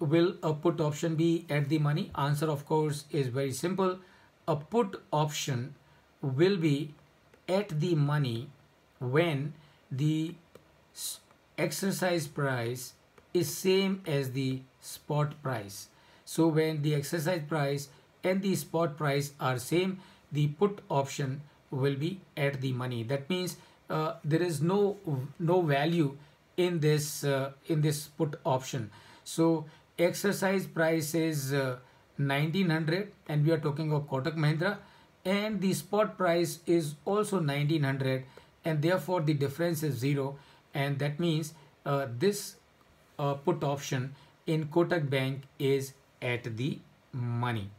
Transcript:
will a put option be at the money? Answer of course is very simple. A put option will be at the money when the exercise price is same as the spot price. So when the exercise price and the spot price are same, the put option will be at the money. That means uh, there is no no value in this uh, in this put option. So exercise price is uh, 1900 and we are talking of Kotak Mahindra and the spot price is also 1900 and therefore the difference is zero and that means uh, this uh, put option in Kotak Bank is at the money.